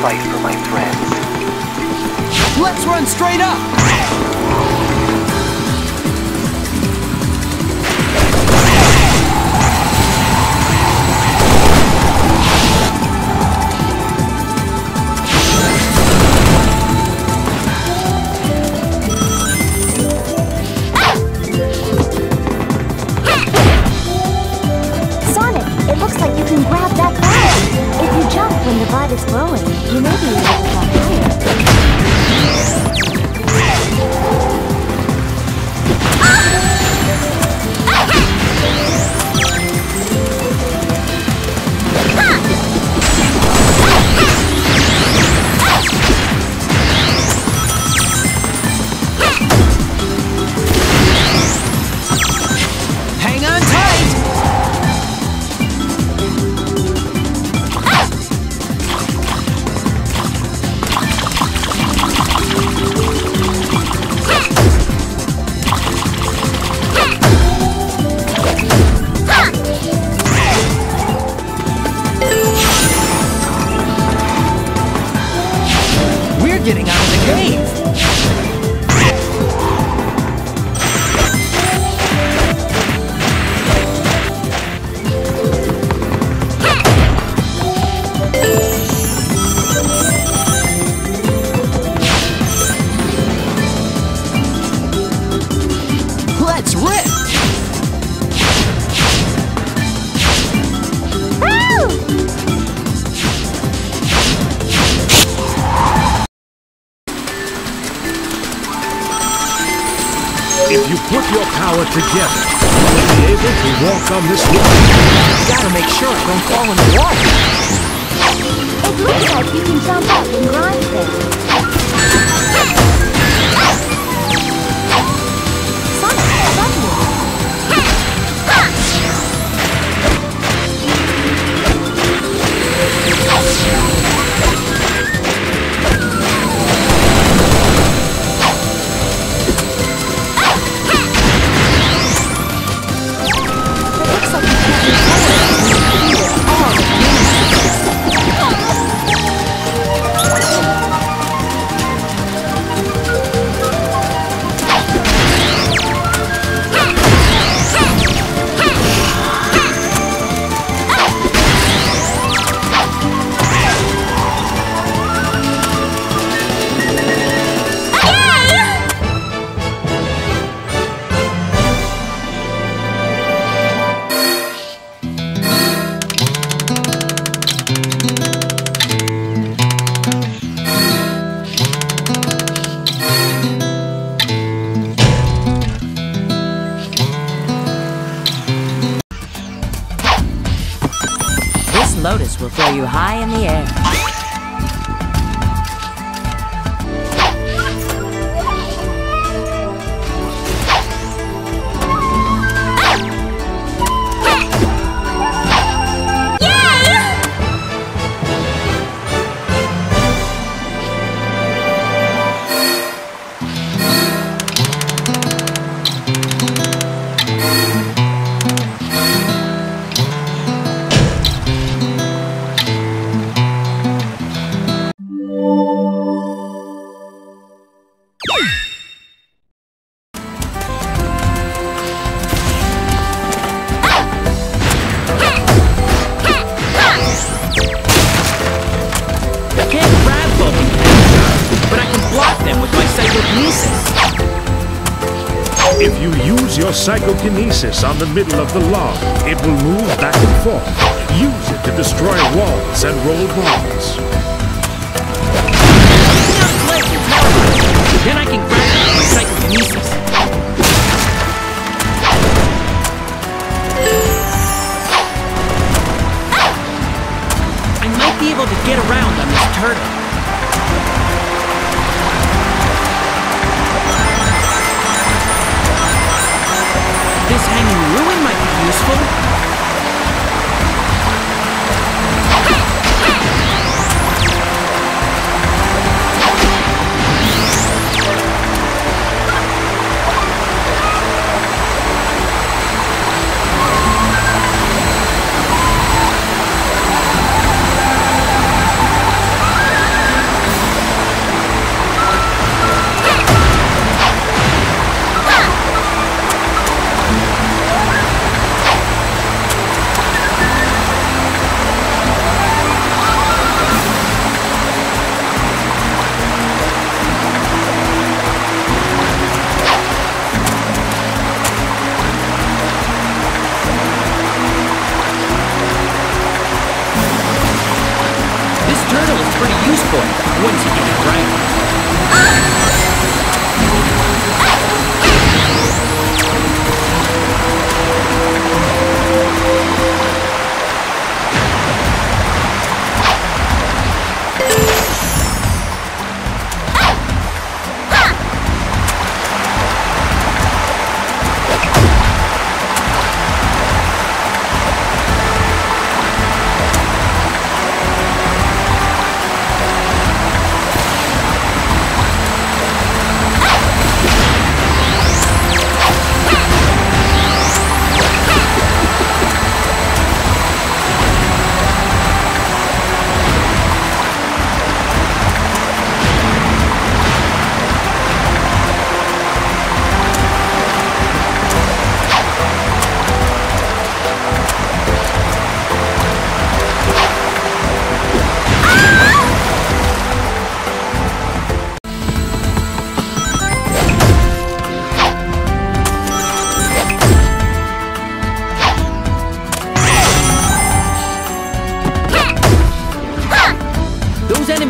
Fight for my friends. Let's run straight up! Bud is growing, you may be you put your power together, you'll be able to walk on this water. Gotta make sure I don't fall in the water. It looks like you can jump up and grind will throw you high in the air. Use your psychokinesis on the middle of the log. It will move back and forth. Use it to destroy walls and roll bombs. Then I can grab it with psychokinesis. I might be able to get around on this turtle. Useful once you get it right.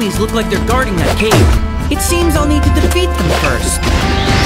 Enemies look like they're guarding that cave. It seems I'll need to defeat them first.